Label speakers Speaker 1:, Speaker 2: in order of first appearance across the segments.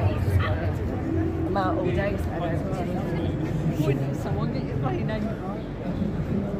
Speaker 1: I'm out all day Saturday. Wouldn't
Speaker 2: someone get your bloody name right?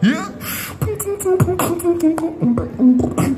Speaker 3: 嗯。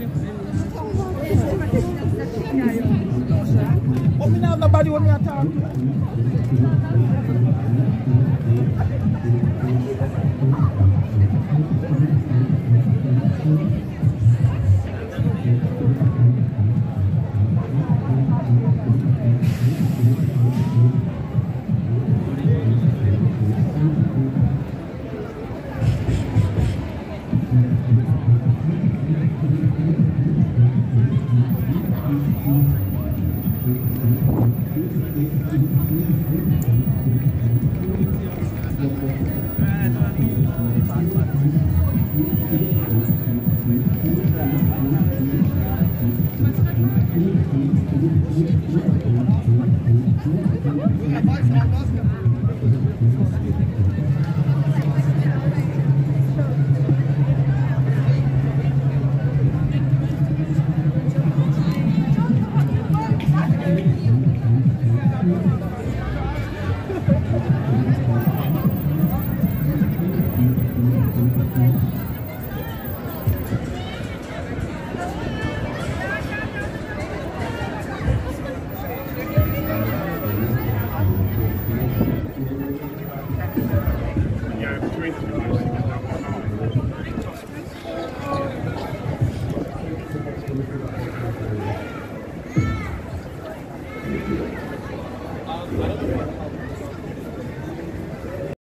Speaker 3: Ja, weiß,
Speaker 4: weiß, weiß.